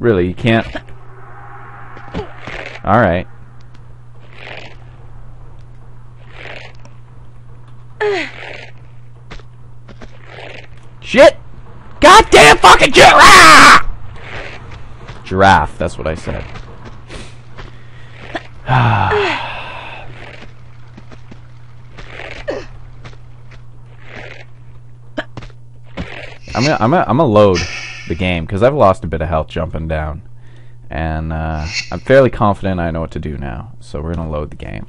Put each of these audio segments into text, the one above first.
Really, you can't. Alright. Shit! Goddamn fucking giraffe! Ah! Giraffe, that's what I said. I'm gonna, I'm gonna, I'm gonna load the game because I've lost a bit of health jumping down, and uh, I'm fairly confident I know what to do now. So we're gonna load the game.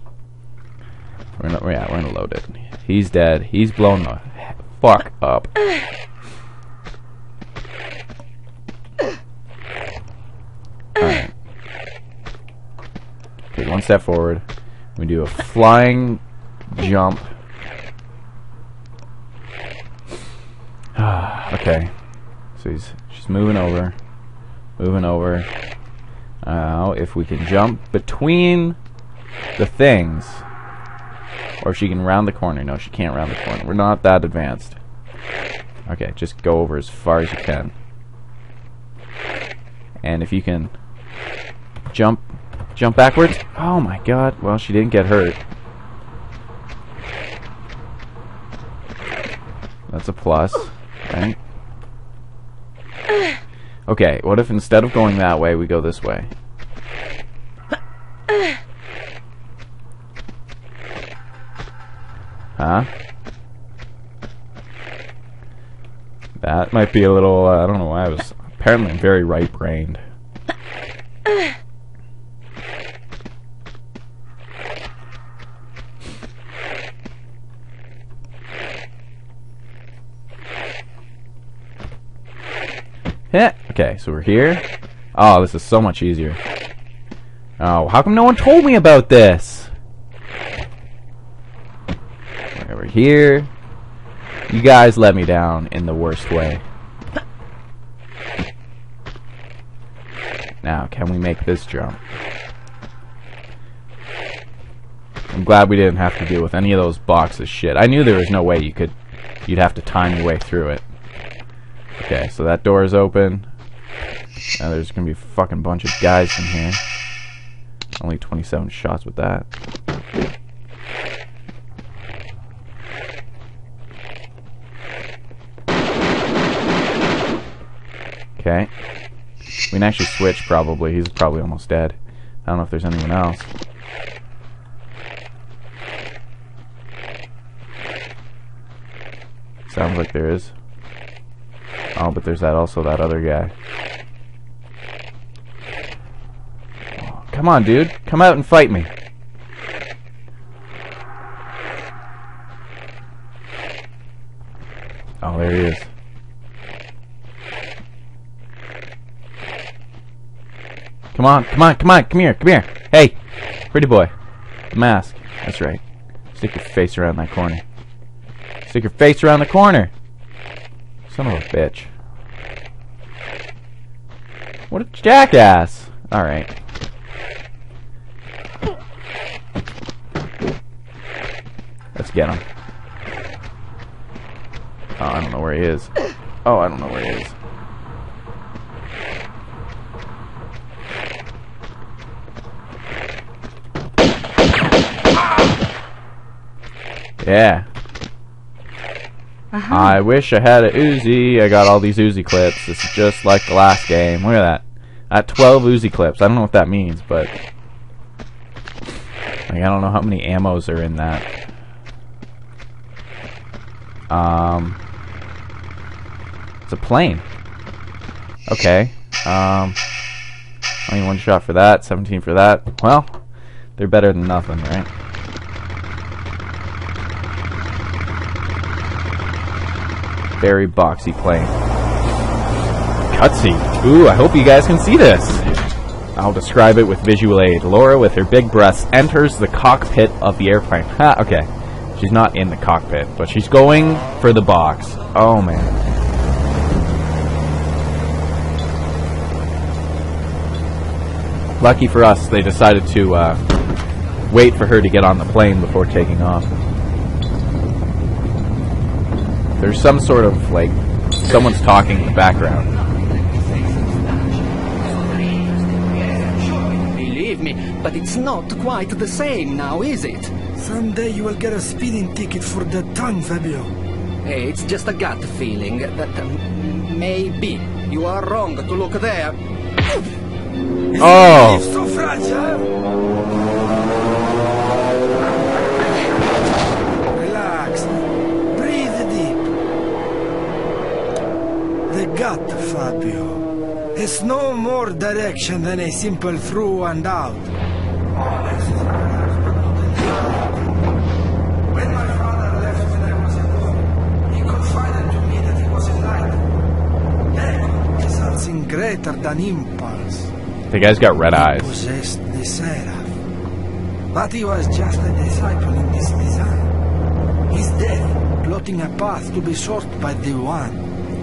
We're gonna, yeah, we're gonna load it. He's dead. He's blown the fuck up. Alright. Okay, one step forward. We do a flying jump. okay. So he's she's moving over. Moving over. Now, if we can jump between the things. Or if she can round the corner. No, she can't round the corner. We're not that advanced. Okay, just go over as far as you can. And if you can jump jump backwards. Oh my god. Well, she didn't get hurt. That's a plus, right? Okay, what if instead of going that way, we go this way? Huh? That might be a little, uh, I don't know why I was, apparently I'm very right-brained. Yeah. Okay, so we're here. Oh, this is so much easier. Oh, how come no one told me about this? Over here. You guys let me down in the worst way. Now, can we make this jump? I'm glad we didn't have to deal with any of those boxes shit. I knew there was no way you could you'd have to time your way through it. Okay, so that door is open. Now there's gonna be a fucking bunch of guys in here. Only 27 shots with that. Okay. We can actually switch, probably. He's probably almost dead. I don't know if there's anyone else. Sounds like there is. Oh, but there's that also that other guy. Come on, dude. Come out and fight me. Oh, there he is. Come on, come on, come on, come here, come here. Hey, pretty boy. The mask. That's right. Stick your face around that corner. Stick your face around the corner. Son of a bitch. What a jackass! Alright. Let's get him. Oh, I don't know where he is. Oh, I don't know where he is. Yeah. Uh -huh. I wish I had a Uzi. I got all these Uzi clips. This is just like the last game. Look at that. At 12 Uzi clips. I don't know what that means, but... Like, I don't know how many ammos are in that. Um... It's a plane. Okay. Um... Only one shot for that, 17 for that. Well, they're better than nothing, right? Very boxy plane. Cutscene. Ooh, I hope you guys can see this. I'll describe it with visual aid. Laura, with her big breasts, enters the cockpit of the airplane. Ha, okay. She's not in the cockpit, but she's going for the box. Oh, man. Lucky for us, they decided to uh, wait for her to get on the plane before taking off. There's some sort of like someone's talking in the background. Believe me, but it's not quite the same now, is it? Someday you will get a speeding ticket for that tongue, Fabio. Hey, it's just a gut feeling that um, maybe you are wrong to look there. Oh! Fabio. It's no more direction than a simple through and out. When my father left when I was a boy, he confided to me that he was enlightened. Ego is something greater than impulse. The guy's got red eyes. possessed the seraph. But he was just a disciple in this design. His death, plotting a path to be sought by the One.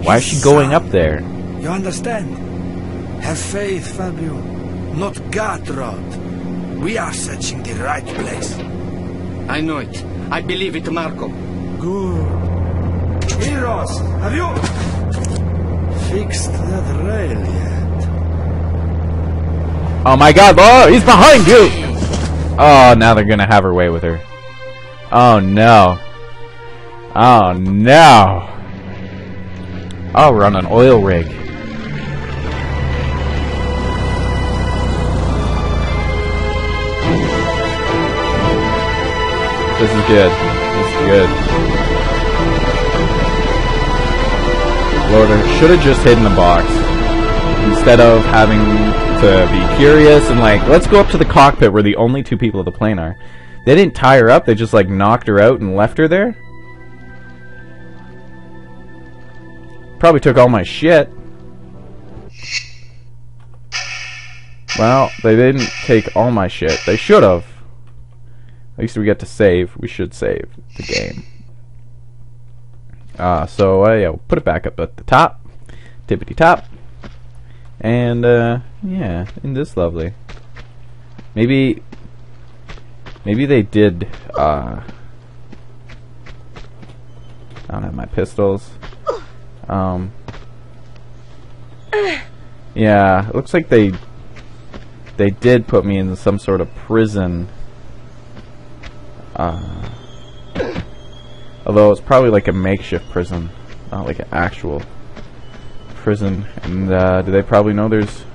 Why is she going up there? You understand? Have faith, Fabio. Not God, Rod. We are searching the right place. I know it. I believe it, Marco. Good. Heroes, have you fixed that rail yet? Oh my god, oh, he's behind you! Oh, now they're gonna have her way with her. Oh no. Oh no. Oh, we're on an oil rig. This is good. This is good. Lord, I should have just hidden the box instead of having to be curious and like, let's go up to the cockpit where the only two people of the plane are. They didn't tie her up, they just like knocked her out and left her there. Probably took all my shit. Well, they didn't take all my shit. They should have. At least we get to save. We should save the game. Uh, so, uh, yeah, we'll put it back up at the top. Tippity top. And, uh, yeah, isn't this lovely? Maybe, maybe they did, uh, I don't have my pistols. Um, yeah, looks like they, they did put me in some sort of prison. Uh, although it's probably like a makeshift prison, not like an actual prison. And uh, do they probably know there's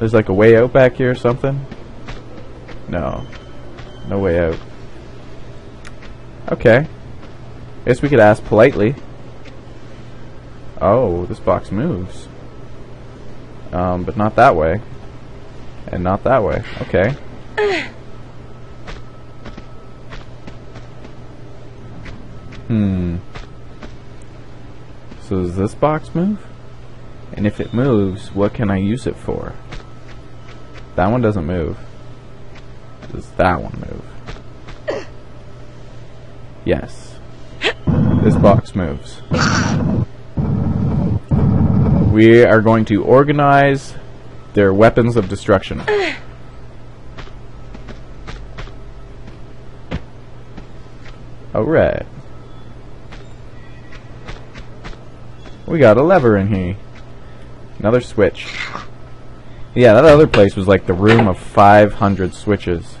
there's like a way out back here or something? No, no way out. Okay, I guess we could ask politely. Oh, this box moves. Um, but not that way. And not that way. Okay. Hmm. So does this box move? And if it moves, what can I use it for? That one doesn't move. Does that one move? Yes. This box moves. We are going to organize their weapons of destruction. Alright. We got a lever in here. Another switch. Yeah, that other place was like the room of 500 switches.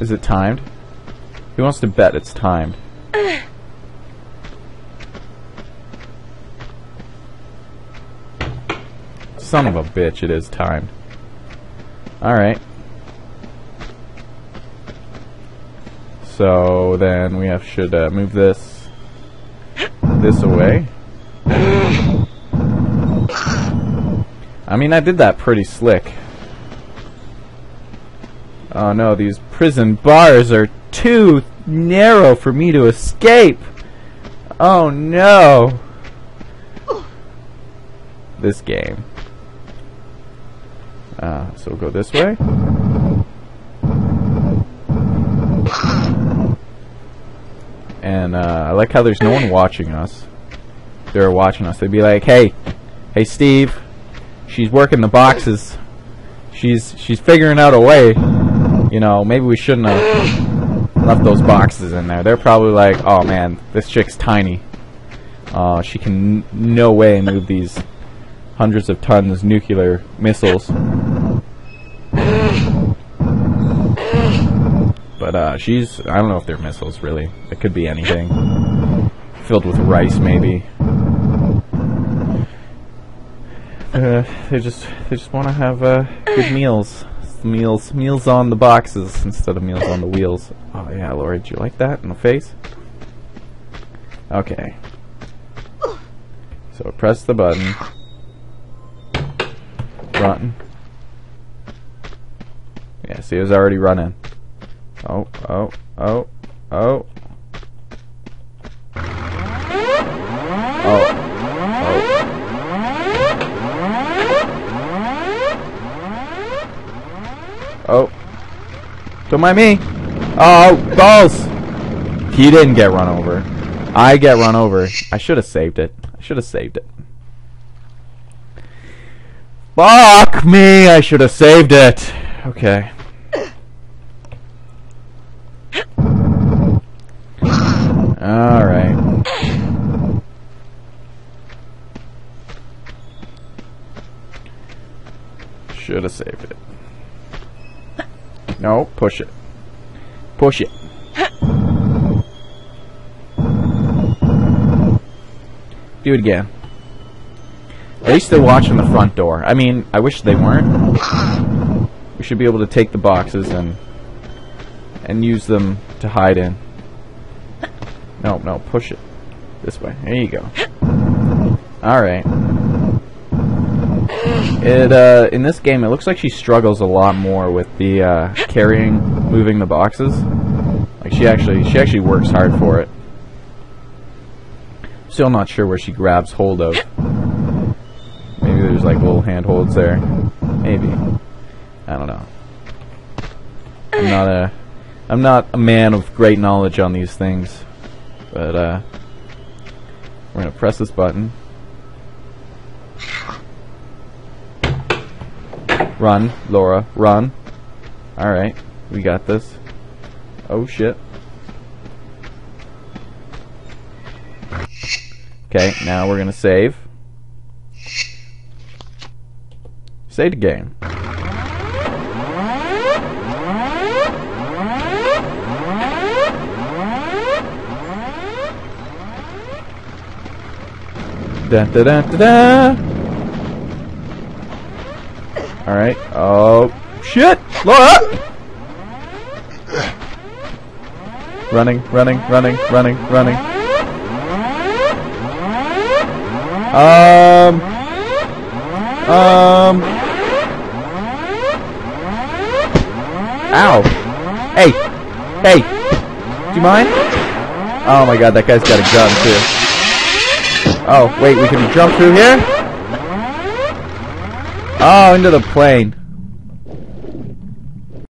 Is it timed? Who wants to bet it's timed? Son of a bitch, it is timed. Alright. So then we have should uh, move this this away. I mean, I did that pretty slick. Oh no, these prison bars are too narrow for me to escape. Oh no. This game. Uh, so we'll go this way. like how there's no one watching us. They're watching us. They'd be like, "Hey, hey, Steve, she's working the boxes. She's she's figuring out a way. You know, maybe we shouldn't have left those boxes in there. They're probably like, oh man, this chick's tiny. Uh, she can no way move these hundreds of tons nuclear missiles." But uh, she's, I don't know if they're missiles really. It could be anything. Filled with rice, maybe. Uh, they just they just want to have uh, good meals. Meals meals on the boxes instead of meals on the wheels. Oh yeah, Lori, do you like that in the face? Okay. So press the button. Run. Yeah, see, it was already running. Oh, oh, oh. Oh. Oh. Don't mind me. Oh, balls. He didn't get run over. I get run over. I should have saved it. I should have saved it. Fuck me. I should have saved it. Okay. Alright. Should have saved it. No, push it. Push it. Do it again. At least they're still watching the front door. I mean, I wish they weren't. We should be able to take the boxes and and use them to hide in. No, no, push it. This way. There you go. Alright. It uh, in this game, it looks like she struggles a lot more with the uh, carrying, moving the boxes. Like she actually, she actually works hard for it. Still not sure where she grabs hold of. Maybe there's like little handholds there. Maybe. I don't know. I'm not a, I'm not a man of great knowledge on these things, but uh, we're gonna press this button. Run, Laura, run. Alright, we got this. Oh shit. Okay, now we're gonna save. Save the game. Da da da da da. Alright. Oh, shit! Laura! Running, running, running, running, running. Um. Um. Ow. Hey. Hey. Do you mind? Oh my god, that guy's got a gun too. Oh, wait, we can jump through here? Oh, into the plane.